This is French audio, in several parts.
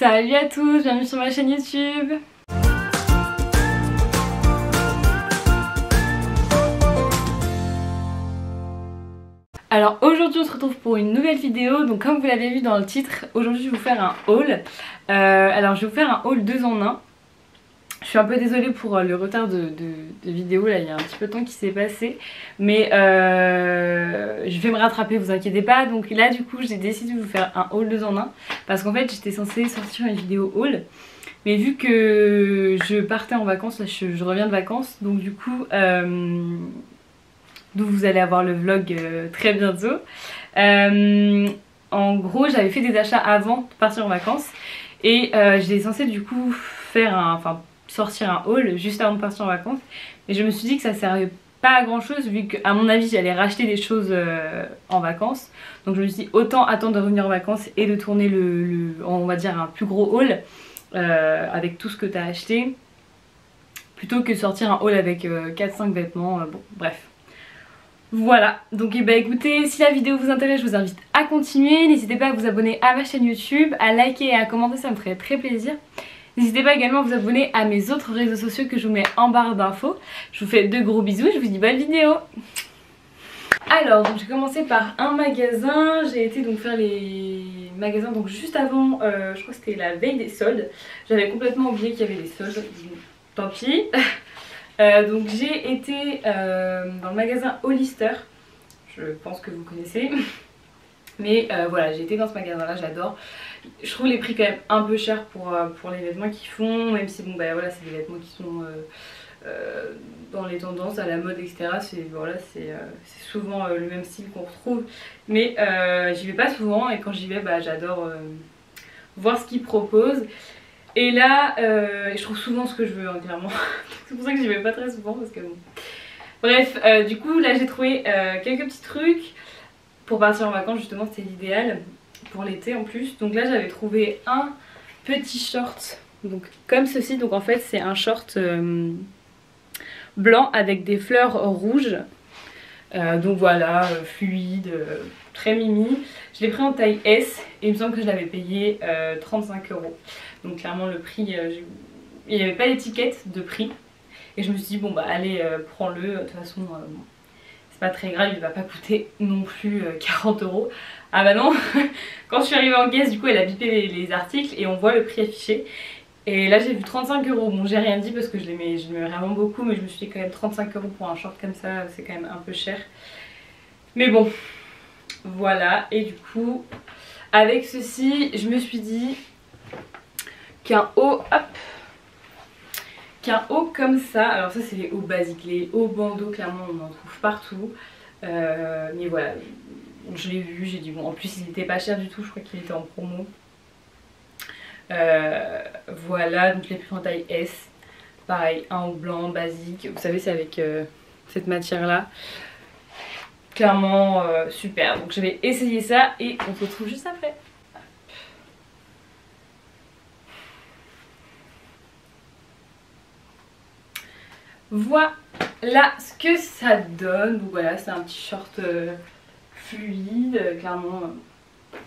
Salut à tous, bienvenue sur ma chaîne YouTube Alors aujourd'hui on se retrouve pour une nouvelle vidéo, donc comme vous l'avez vu dans le titre, aujourd'hui je vais vous faire un haul. Euh, alors je vais vous faire un haul 2 en 1. Je suis un peu désolée pour euh, le retard de, vidéo, là il y a un petit peu de temps qui s'est passé. Mais euh, je vais me rattraper, vous inquiétez pas. Donc là du coup j'ai décidé de vous faire un haul 2 en 1. Parce qu'en fait j'étais censée sortir une vidéo haul. Mais vu que je partais en vacances, là je, reviens de vacances. Donc du coup d'où vous allez avoir le vlog euh, très bientôt. Euh, en gros, j'avais fait des achats avant de partir en vacances et euh, j'étais censée du coup faire un, enfin sortir un haul juste avant de partir en vacances. Et je me suis dit que ça servait pas à grand chose vu qu'à mon avis j'allais racheter des choses en vacances. Donc je me suis dit autant attendre de revenir en vacances et de tourner le, on va dire un plus gros haul avec tout ce que tu as acheté plutôt que sortir un haul avec 4-5 vêtements. bon bref. Voilà, donc eh ben, écoutez, si la vidéo vous intéresse, je vous invite à continuer. N'hésitez pas à vous abonner à ma chaîne YouTube, à liker et à commenter, ça me ferait très plaisir. N'hésitez pas également à vous abonner à mes autres réseaux sociaux que je vous mets en barre d'infos. Je vous fais de gros bisous et je vous dis bonne vidéo alors, j'ai commencé par un magasin, j'ai été donc faire les magasins donc juste avant, euh, je crois que c'était la veille des soldes. J'avais complètement oublié qu'il y avait des soldes, tant pis. Euh, donc j'ai été euh, dans le magasin Hollister, je pense que vous connaissez. Mais voilà, j'ai été dans ce magasin là, j'adore. Je trouve les prix quand même un peu chers pour, pour les vêtements qu'ils font, même si bon bah voilà c'est des vêtements qui sont dans les tendances, à la mode etc. C'est voilà, souvent le même style qu'on retrouve. Mais j'y vais pas souvent et quand j'y vais bah, j'adore voir ce qu'ils proposent. Et là, euh, je trouve souvent ce que je veux, hein, clairement. c'est pour ça que j'y vais pas très souvent parce que bon. Bref, euh, du coup, là j'ai trouvé euh, quelques petits trucs pour partir en vacances, justement, c'était l'idéal pour l'été en plus. Donc là, j'avais trouvé un petit short, donc comme ceci. Donc en fait, c'est un short blanc avec des fleurs rouges. donc voilà, fluide, très mimi. Je l'ai pris en taille S et il me semble que je l'avais payé 35 euros. Donc clairement le prix, euh, il n'y avait pas d'étiquette de prix. Et je me suis dit bon bah allez euh, prends-le, de toute façon euh, pas très grave, il va pas coûter non plus 40 euros. Ah bah non, quand je suis arrivée en caisse du coup elle a bipé les, articles et on voit le prix affiché. Et là j'ai vu 35 euros, bon j'ai rien dit parce que je l'aimais vraiment beaucoup mais je me suis dit quand même 35 euros pour un short comme ça c'est quand même un peu cher. Mais bon, voilà et du coup avec ceci je me suis dit qu'un haut, hop, qu'un haut comme ça, alors ça c'est les hauts basiques, les hauts bandeaux clairement on en trouve partout, euh, mais voilà, je l'ai vu, j'ai dit bon en plus il n'était pas cher du tout, je crois qu'il était en promo. Euh, voilà, donc les plus en taille S, pareil, un haut blanc basique, vous savez c'est avec euh, cette matière là. Clairement super, donc je vais essayer ça et on se retrouve juste après. Voilà ce que ça donne. Donc voilà, c'est un petit short euh, fluide, euh, clairement. Euh,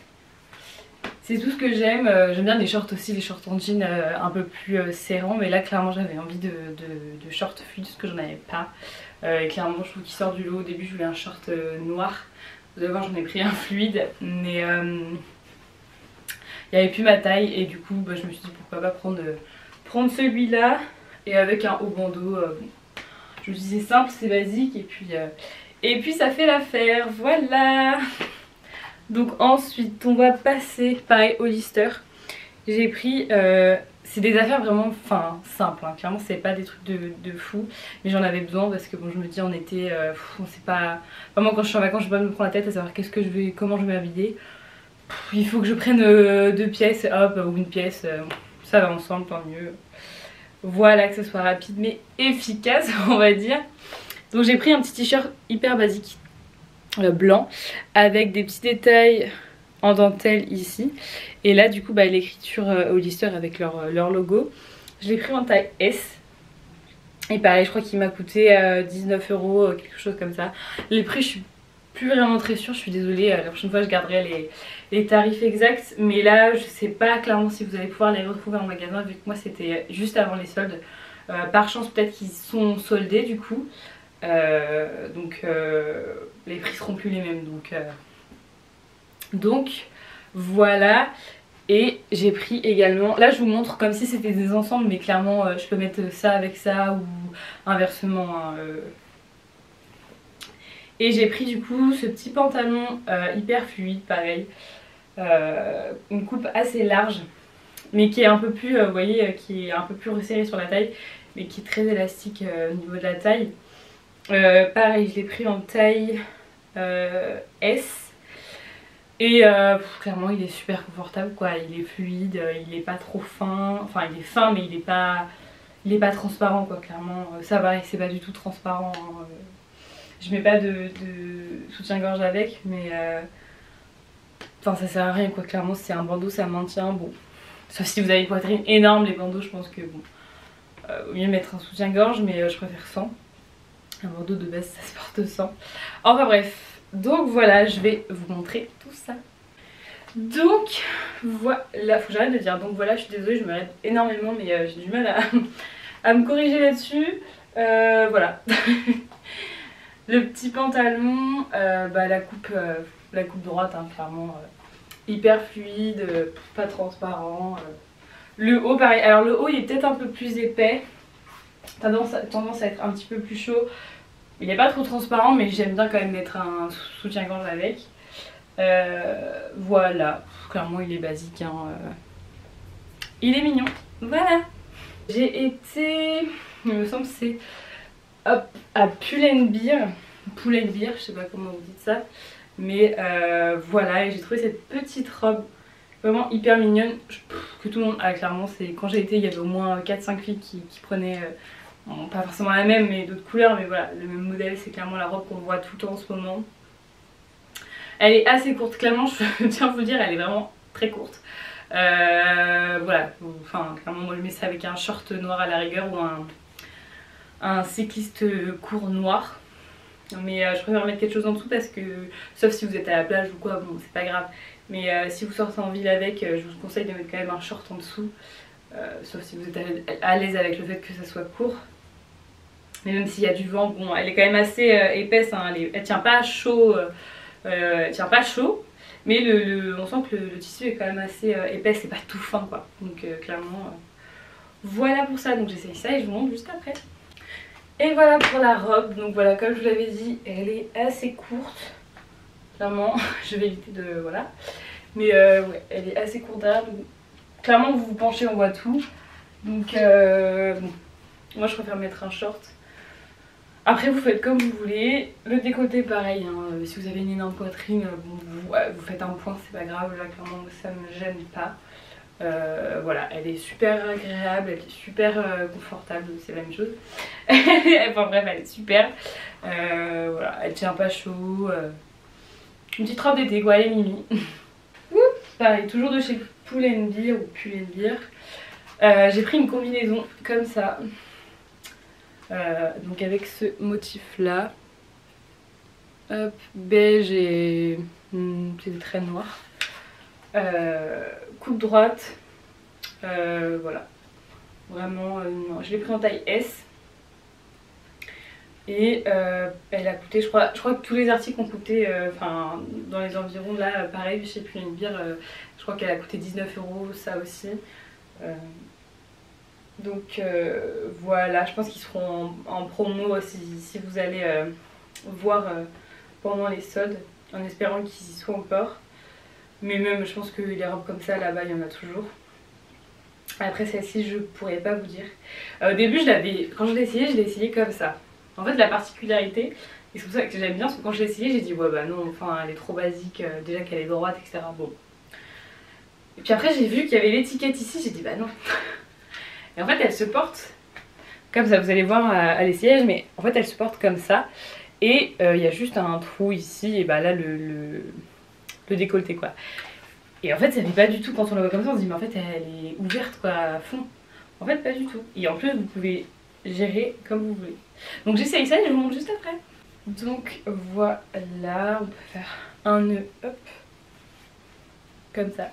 c'est tout ce que j'aime. j'aime bien les shorts aussi, les shorts en jean un peu plus serrants. Mais là, clairement, j'avais envie de, de, shorts fluides, parce que j'en avais pas. et clairement, je trouve qu'il sort du lot. Au début, je voulais un short noir. Vous allez voir, j'en ai pris un fluide. Mais il n'y avait plus ma taille. Et du coup, bah, je me suis dit pourquoi pas prendre, prendre celui-là et avec un haut bandeau. Euh, je me disais simple, c'est basique et puis, euh, et puis ça fait l'affaire, voilà Donc ensuite on va passer, pareil, au lister. J'ai pris, euh, c'est des affaires vraiment enfin, simples, hein. clairement c'est pas des trucs de, fou, mais j'en avais besoin parce que bon je me dis en été, on sait pas, vraiment quand je suis en vacances je vais pas me prendre la tête à savoir qu'est-ce que je vais, comment je vais m'habiller. Il faut que je prenne deux pièces, hop, ou une pièce, ça va ensemble, tant mieux. Voilà, que ce soit rapide mais efficace, on va dire. Donc j'ai pris un petit t-shirt hyper basique, euh, blanc, avec des petits détails en dentelle ici. Et là, du coup, bah, l'écriture euh, avec leur, euh, leur logo. Je l'ai pris en taille S. Et pareil, je crois qu'il m'a coûté 19 euros, quelque chose comme ça. Les prix, je suis plus vraiment très sûre, je suis désolée, la prochaine fois je garderai les, les tarifs exacts. Mais là, je sais pas clairement si vous allez pouvoir les retrouver en magasin vu que moi c'était juste avant les soldes. Euh, par chance peut-être qu'ils sont soldés du coup. Euh, donc euh, les prix seront plus les mêmes. Donc, donc voilà. Et j'ai pris également, là je vous montre comme si c'était des ensembles mais clairement je peux mettre ça avec ça ou inversement. Hein, et j'ai pris du coup ce petit pantalon hyper fluide pareil. une coupe assez large mais qui est un peu plus, vous voyez, qui est un peu plus resserré sur la taille mais qui est très élastique euh, au niveau de la taille. Euh, pareil, je l'ai pris en taille euh, S. Et clairement il est super confortable quoi, il est fluide, il est pas trop fin, enfin il est fin mais il est pas, il pas transparent quoi clairement, ça va, c'est pas du tout transparent. Hein. Je mets pas de, soutien-gorge avec mais enfin ça sert à rien quoi, clairement c'est un bandeau ça maintient, bon. Sauf si vous avez une poitrine énorme, les bandeaux je pense que bon, euh, au mieux mettre un soutien-gorge, mais euh, je préfère sans. Un bandeau de base, ça se porte sans. Enfin bref, donc voilà, je vais vous montrer tout ça. Donc voilà, faut j'arrête de dire. Donc voilà, je suis désolée, je me répète énormément, mais euh, j'ai du mal à, me corriger là-dessus. voilà. Le petit pantalon, bah, la, coupe, la coupe droite, hein, clairement, hyper fluide, pas transparent. Le haut, pareil. Alors le haut, il est peut-être un peu plus épais. Tendance, à être un petit peu plus chaud. Il n'est pas trop transparent, mais j'aime bien quand même mettre un soutien-gorge avec. Euh, voilà. Clairement, il est basique. Hein, euh. Il est mignon. Voilà. J'ai été, il me semble c'est hop, à Pull&Bear. Pull&Bear, je sais pas comment vous dites ça. Mais euh, voilà, et j'ai trouvé cette petite robe vraiment hyper mignonne que tout le monde a clairement c'est quand j'ai été il y avait au moins 4-5 filles qui, prenaient euh, pas forcément la même mais d'autres couleurs mais voilà le même modèle c'est clairement la robe qu'on voit tout le temps en ce moment elle est assez courte clairement je tiens à vous dire elle est vraiment très courte euh, voilà enfin clairement moi je mets ça avec un short noir à la rigueur ou un, un cycliste court noir mais euh, je préfère mettre quelque chose en dessous parce que sauf si vous êtes à la plage ou quoi bon c'est pas grave mais euh, si vous sortez en ville avec, euh, je vous conseille de mettre quand même un short en dessous. Sauf si vous êtes à l'aise avec le fait que ça soit court. Mais même s'il y a du vent, bon, elle est quand même assez épaisse, hein, elle, tient pas chaud, elle tient pas chaud, mais on sent que le, tissu est quand même assez épais, c'est pas tout fin quoi. Donc clairement, voilà pour ça, donc j'essaye ça et je vous montre juste après. Et voilà pour la robe, donc voilà comme je vous l'avais dit, elle est assez courte. Clairement, je vais éviter de... voilà. Mais euh, ouais, elle est assez courte derrière. clairement, vous vous penchez, on voit tout. Donc, euh, bon. Moi, je préfère mettre un short. Après, vous faites comme vous voulez. Le décolleté, pareil. Hein. Si vous avez une énorme poitrine, vous, faites un point, c'est pas grave. Là, clairement, ça me gêne pas. Euh, voilà, elle est super agréable, elle est super confortable, c'est la même chose. enfin bref, elle est super. voilà, elle tient pas chaud. Une petite robe d'été quoi, elle est mimi. Pareil, toujours de chez Pull&Bear ou Pull&Bear. Euh, J'ai pris une combinaison comme ça. Euh, donc avec ce motif là. Hop, beige et hmm, c'est très noir. Euh, coupe droite. Euh, voilà. Vraiment, je l'ai pris en taille S. Et euh, elle a coûté, je crois, je crois que tous les articles ont coûté, euh, enfin dans les environs, là pareil, chez Pull&Bear, euh, je crois qu'elle a coûté 19 euros, ça aussi. donc voilà, je pense qu'ils seront en, promo si, si, vous allez voir pendant les soldes, en espérant qu'ils y soient encore. Mais même, je pense que les robes comme ça, là-bas, il y en a toujours. Après celle-ci, je pourrais pas vous dire. au début, je l'avais, quand je l'ai essayé, je l'ai essayé comme ça. En fait, la particularité, et c'est pour ça que j'aime bien, parce que quand je l'ai essayé, j'ai dit, ouais, bah non, enfin, elle est trop basique, euh, déjà qu'elle est droite, etc. Bon. Et puis après, j'ai vu qu'il y avait l'étiquette ici, j'ai dit, bah non. Et en fait, elle se porte comme ça, vous allez voir à, l'essayage, mais en fait, elle se porte comme ça. Et euh, il y a juste un trou ici, et bah là, le, décolleté, quoi. Et en fait, ça n'est pas du tout, quand on la voit comme ça, on se dit, mais en fait, elle est ouverte, quoi, à fond. En fait, pas du tout. Et en plus, vous pouvez gérer comme vous voulez. Donc j'essaye ça et je vous montre juste après. Donc voilà, on peut faire un nœud, hop, comme ça.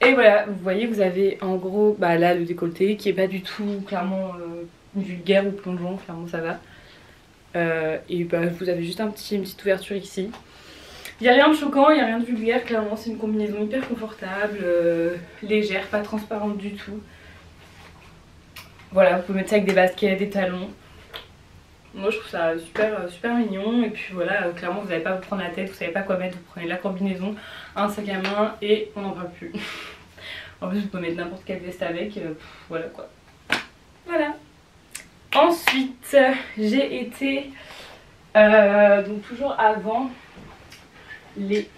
Et voilà, vous voyez, vous avez en gros, bah là le décolleté qui est pas du tout clairement euh, vulgaire ou plongeant, clairement ça va. Euh, et bah vous avez juste un petit, une petite ouverture ici. Il n'y a rien de choquant, il n'y a rien de vulgaire, clairement c'est une combinaison hyper confortable, euh, légère, pas transparente du tout. Voilà, vous pouvez mettre ça avec des baskets, des talons. Moi je trouve ça super, super mignon et puis voilà, clairement vous n'allez pas vous prendre la tête, vous savez pas quoi mettre, vous prenez la combinaison, un sac à main et on n'en parle plus. en plus vous pouvez mettre n'importe quelle veste avec, euh, voilà quoi. Voilà. Ensuite j'ai été, euh, donc toujours avant les...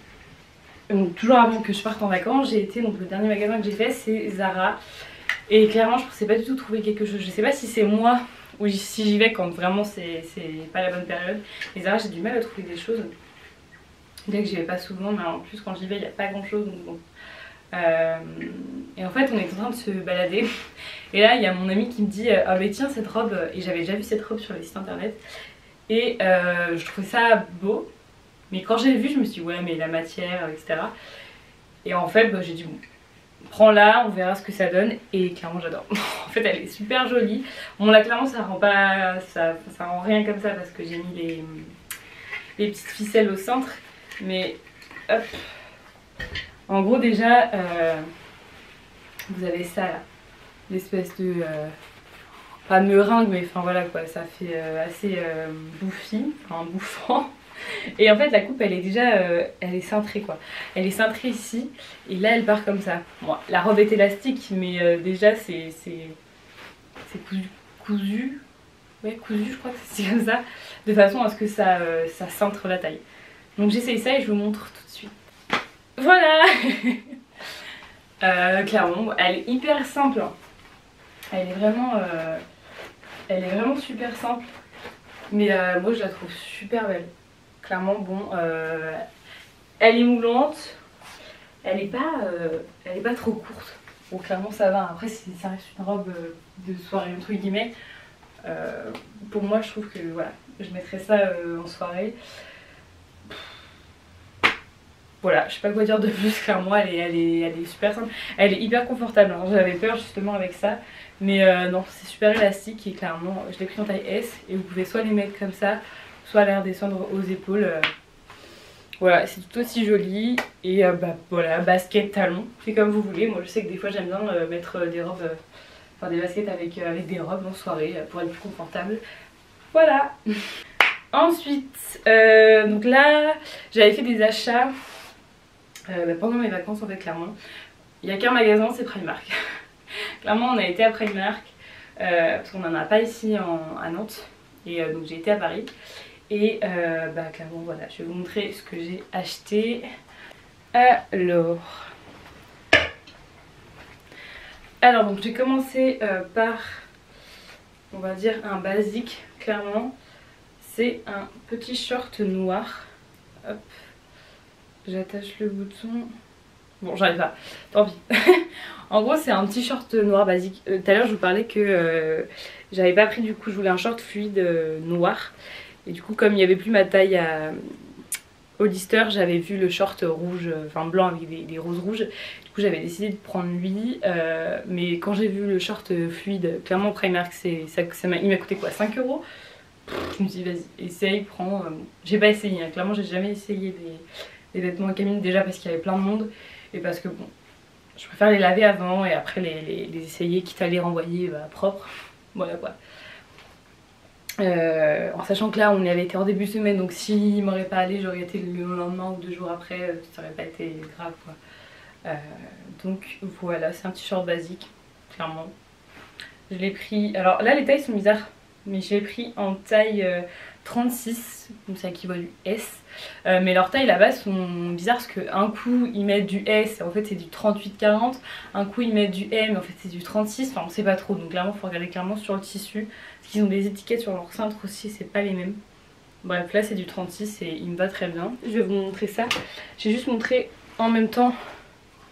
Toujours avant que je parte en vacances, j'ai été, donc le dernier magasin que j'ai fait c'est Zara. Et clairement je pensais pas du tout trouver quelque chose, je sais pas si c'est moi ou si j'y vais quand vraiment c'est pas la bonne période. Et Zara j'ai du mal à trouver des choses. Bien que j'y vais pas souvent, mais en plus quand j'y vais il n'y a pas grand chose. Euh, et en fait on est en train de se balader et là il y a mon ami qui me dit ah mais tiens cette robe et j'avais déjà vu cette robe sur les sites internet et euh, je trouvais ça beau mais quand j'ai vu je me suis dit ouais mais la matière etc et en fait bah, j'ai dit bon prends-la, on verra ce que ça donne. Et clairement j'adore. en fait elle est super jolie. Bon là clairement ça rend pas ça, ça rend rien comme ça parce que j'ai mis les, les petites ficelles au centre. Mais hop. En gros déjà euh, vous avez ça là. L'espèce de euh, pas meringue mais enfin voilà quoi. Ça fait euh, assez bouffi, enfin bouffant et en fait la coupe elle est déjà euh, elle est cintrée quoi. Elle est cintrée ici et là elle part comme ça. La robe est élastique mais euh, déjà c'est c'est cousu, cousu. Ouais cousu je crois que c'est comme ça. De façon à ce que ça, euh, ça cintre la taille. Donc j'essaye ça et je vous montre tout de suite. Voilà Clairement elle est hyper simple. Hein. Elle est vraiment elle est vraiment super simple. Mais moi je la trouve super belle clairement bon euh, elle est moulante elle est pas euh, elle est pas trop courte bon clairement ça va après ça reste une robe euh, de soirée entre guillemets pour moi je trouve que voilà je mettrais ça en soirée voilà, je sais pas quoi dire de plus, clairement elle est super simple. Elle est hyper confortable, hein. j'avais peur justement avec ça. Mais non, c'est super élastique et clairement, je l'ai pris en taille S. Et vous pouvez soit les mettre comme ça, soit la redescendre aux épaules. Euh. Voilà, c'est tout aussi joli. Et euh, bah voilà, basket, talon, c'est comme vous voulez. Moi je sais que des fois j'aime bien euh, mettre des robes, enfin des baskets avec, avec des robes en soirée pour être plus confortable. Voilà Ensuite, donc là, j'avais fait des achats bah, pendant mes vacances en fait, clairement. Il n'y a qu'un magasin, c'est Primark. clairement, on a été à Primark parce qu'on n'en a pas ici à Nantes. Et donc j'ai été à Paris. Et euh, bah clairement voilà, je vais vous montrer ce que j'ai acheté. Alors... Alors donc j'ai commencé euh, par, on va dire un basique clairement. C'est un petit short noir. Hop, j'attache le bouton. Bon j'arrive pas, tant pis. en gros c'est un petit short noir basique. Euh, tout à l'heure je vous parlais que j'avais pas pris du coup, je voulais un short fluide noir. Et du coup, comme il n'y avait plus ma taille à Hollister, j'avais vu le short rouge, enfin blanc avec des, roses rouges. Du coup, j'avais décidé de prendre lui. Euh, mais quand j'ai vu le short fluide, clairement Primark, ça, ça il m'a coûté quoi 5 euros? Je me suis dit, vas-y, essaye, prends. J'ai pas essayé, hein. clairement, j'ai jamais essayé des, vêtements à Camille, déjà parce qu'il y avait plein de monde et parce que bon, je préfère les laver avant et après les, essayer, quitte à les renvoyer bah, propres. Voilà quoi. Euh, en sachant que là on y avait été en début de semaine donc s'il m'aurait pas allé j'aurais été le lendemain ou deux jours après euh, ça aurait pas été grave quoi. Euh, donc voilà c'est un t-shirt basique clairement. Je l'ai pris alors là les tailles sont bizarres mais je l'ai pris en taille 36 donc ça équivaut du S mais leurs tailles là-bas sont bizarres parce qu'un coup ils mettent du S en fait c'est du 38-40 un coup ils mettent du M en fait c'est du 36 enfin on sait pas trop donc clairement faut regarder clairement sur le tissu ils ont des étiquettes sur leur cintre aussi, c'est pas les mêmes. Bref, là c'est du 36 et il me va très bien. Je vais vous montrer ça. J'ai juste montré en même temps,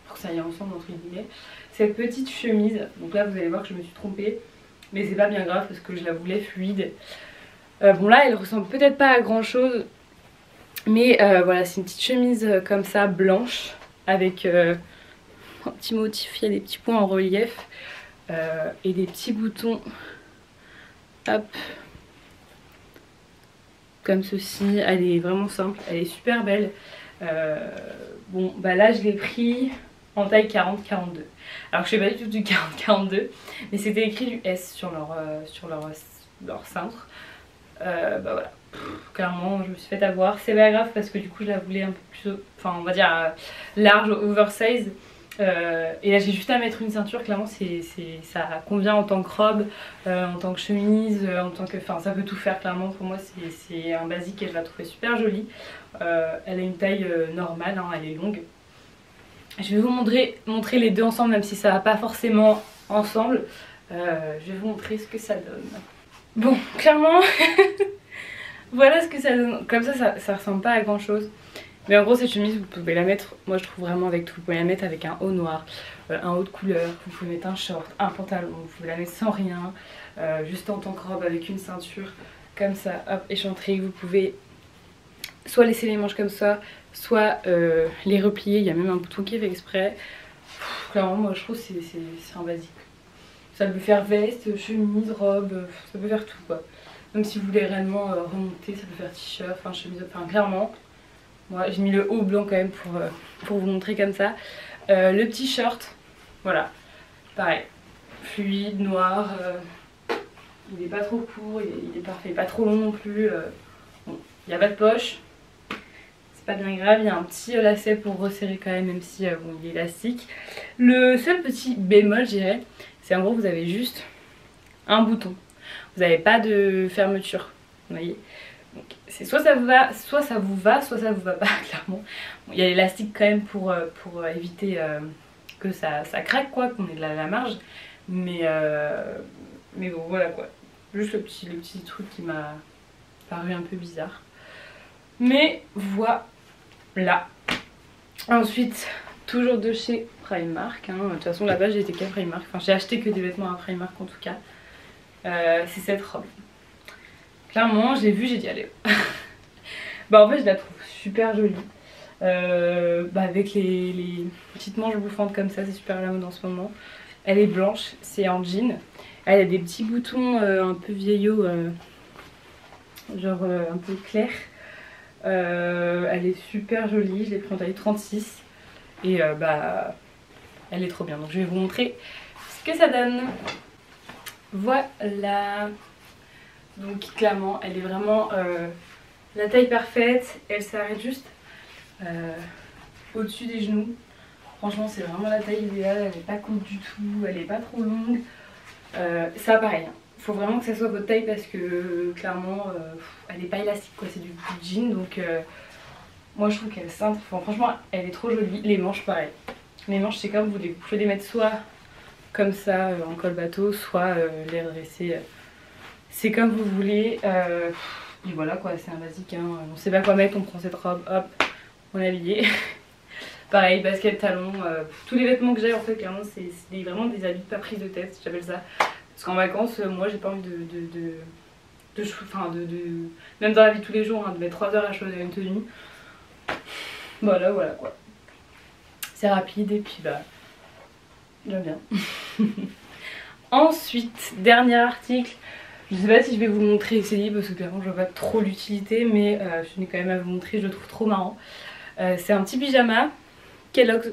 pour que ça aille ensemble entre guillemets, cette petite chemise. Donc là vous allez voir que je me suis trompée. Mais c'est pas bien grave parce que je la voulais fluide. Bon là elle ressemble peut-être pas à grand chose mais voilà c'est une petite chemise comme ça blanche avec un petit motif, il y a des petits points en relief et des petits boutons. Hop. Comme ceci, elle est vraiment simple, elle est super belle. Bon bah là je l'ai pris en taille 40-42. Alors je sais pas du tout du 40-42, mais c'était écrit du S sur leur, euh, sur leur, leur cintre. Euh, bah voilà, clairement je me suis fait avoir. C'est pas grave parce que du coup je la voulais un peu plus, enfin on va dire euh, large, oversize. et là j'ai juste à mettre une ceinture, clairement c'est ça convient en tant que robe, en tant que chemise, en tant que... Enfin ça peut tout faire clairement, pour moi c'est un basique et je la trouvais super jolie. elle a une taille normale, hein, elle est longue. Je vais vous montrer, montrer les deux ensemble, même si ça va pas forcément ensemble. Euh, je vais vous montrer ce que ça donne. Bon, clairement, voilà ce que ça donne. Comme ça, ça, ressemble pas à grand chose. Mais en gros, cette chemise, vous pouvez la mettre, moi je trouve vraiment avec tout. Vous pouvez la mettre avec un haut noir, euh, un haut de couleur, vous pouvez mettre un short, un pantalon, vous pouvez la mettre sans rien, euh, juste en tant que robe avec une ceinture, comme ça, hop, échantée. Vous pouvez soit laisser les manches comme ça, soit euh, les replier. Il y a même un bouton qui est fait exprès. clairement, moi je trouve que c'est un basique. Ça peut faire veste, chemise, robe, ça peut faire tout quoi. Même si vous voulez réellement euh, remonter, ça peut faire t-shirt, enfin chemise, enfin clairement. Moi j'ai mis le haut blanc quand même pour, euh, vous montrer comme ça. le petit shirt, voilà, pareil, fluide, noir. il est pas trop court, il est, parfait, pas trop long non plus. il n'y a pas de poche, c'est pas bien grave, il y a un petit lacet pour resserrer quand même, même si euh, bon, il est élastique. Le seul petit bémol, je dirais, c'est en gros vous avez juste un bouton. Vous n'avez pas de fermeture, vous voyez c'est soit ça vous va, soit ça vous va, soit ça vous va pas, clairement. il y a l'élastique quand même pour, euh, pour euh, éviter que ça, ça, craque, quoi, qu'on ait de la, marge. Mais, mais bon, voilà quoi. Juste le petit, le petit truc qui m'a paru un peu bizarre. Mais voilà. Ensuite, toujours de chez Primark. Hein. De toute façon, là-bas, j'ai été qu'à Primark. Enfin, j'ai acheté que des vêtements à Primark en tout cas. Euh, c'est cette robe. Clairement, j'ai vu, j'ai dit allez. bah, en fait, je la trouve super jolie. Euh, bah, avec les, petites manches bouffantes comme ça, c'est super à la mode en ce moment. Elle est blanche, c'est en jean. Elle a des petits boutons euh, un peu vieillots, genre un peu clairs. Euh, elle est super jolie, je l'ai pris en taille 36 et bah elle est trop bien. Donc je vais vous montrer ce que ça donne. Voilà. Donc clairement elle est vraiment euh, la taille parfaite. Elle s'arrête juste au-dessus des genoux. Franchement c'est vraiment la taille idéale, elle n'est pas courte du tout, elle est pas trop longue. ça pareil, hein faut vraiment que ça soit votre taille parce que clairement euh, elle est pas élastique c'est du, jean donc euh, moi je trouve qu'elle cintre, franchement elle est trop jolie, les manches pareil, les manches c'est comme vous vous pouvez les mettre soit comme ça euh, en col bateau, soit les redresser, c'est comme vous voulez, et voilà quoi c'est un basique, hein. on sait pas quoi mettre, on prend cette robe, hop, on est habillé. Pareil, basket, talon, tous les vêtements que j'ai en fait clairement c'est vraiment des habits pas prise de tête, j'appelle ça. Parce qu'en vacances, euh, moi j'ai pas envie de, de, de, enfin de, même dans la vie de tous les jours, hein, de mettre 3 heures à choisir une tenue. Voilà, voilà quoi. C'est rapide et puis bah, j'aime bien. Ensuite, dernier article. Je sais pas si je vais vous montrer dit parce que clairement je vois pas trop l'utilité mais euh, je tenais quand même à vous montrer, je le trouve trop marrant. Euh, c'est un petit pyjama Kellogg's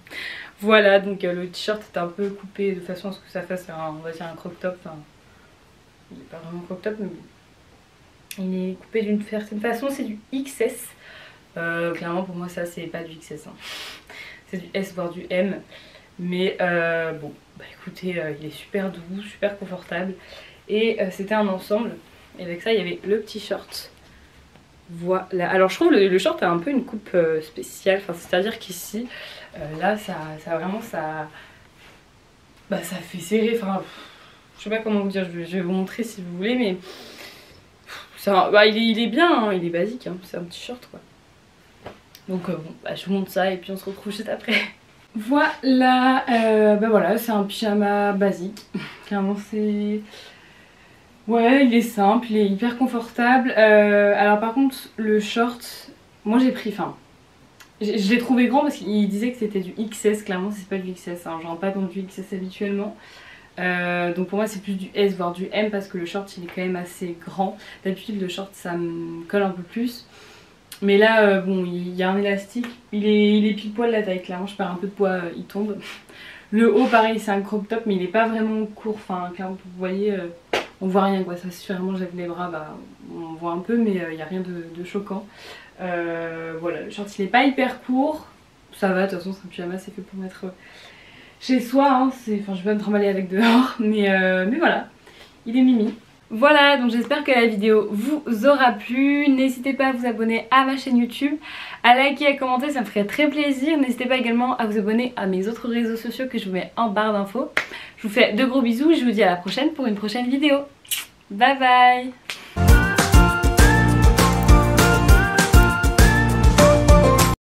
voilà, donc euh, le t-shirt est un peu coupé de façon à ce que ça fasse un, on va dire un crop top. Il n'est pas vraiment crop top, mais. Il est coupé d'une certaine façon, c'est du XS. Clairement pour moi ça c'est pas du XS. Hein. C'est du S voire du M. Mais euh, bon, bah écoutez, il est super doux, super confortable. Et c'était un ensemble. Et avec ça il y avait le petit short. Voilà. Alors je trouve le, le short a un peu une coupe spéciale. Enfin, C'est-à-dire qu'ici, euh, là, ça, ça vraiment, ça, bah, ça fait serrer. Enfin, je sais pas comment vous dire, je vais, vous montrer si vous voulez, mais bah, il, est, bien, hein, il est basique, hein, c'est un petit short quoi. Donc euh, bon, bah, je vous montre ça et puis on se retrouve juste après. Voilà, euh, bah voilà, c'est un pyjama basique. Clairement c'est Ouais, il est simple, il est hyper confortable. Euh, alors par contre, le short, moi j'ai pris, enfin, je l'ai trouvé grand parce qu'il disait que c'était du XS, clairement c'est pas du XS, hein. je rentre pas dans du XS habituellement. Donc pour moi c'est plus du S voire du M parce que le short il est quand même assez grand. D'habitude le short ça me colle un peu plus. Mais là euh, bon il y a un élastique, il est, il est pile poil la taille clairement, je perds un peu de poids, il tombe. Le haut pareil c'est un crop top mais il est pas vraiment court, enfin clairement vous voyez on voit rien quoi, ça suffit vraiment, j'aime les bras, bah, on voit un peu mais il euh, n'y a rien de, choquant. Euh, voilà, le short il est pas hyper court, ça va, de toute façon c'est un pyjama, c'est fait pour mettre chez soi, hein. enfin je vais pas me trimballer avec dehors, mais, euh, mais voilà, il est mimi. Voilà, donc j'espère que la vidéo vous aura plu. N'hésitez pas à vous abonner à ma chaîne YouTube, à liker, à commenter, ça me ferait très plaisir. N'hésitez pas également à vous abonner à mes autres réseaux sociaux que je vous mets en barre d'infos. Je vous fais de gros bisous, je vous dis à la prochaine pour une prochaine vidéo. Bye bye